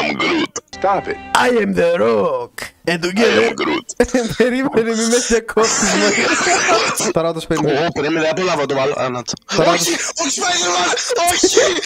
am Groot. Stop it. I am the rock. Ε, And together. I am Groot. Ε, περίμενε, μη με διακόψεις μου. Τώρα όντως περίμενε. Πρέπει να απολαύω το βάλω. Όχι, Όχι, όχι, όχι.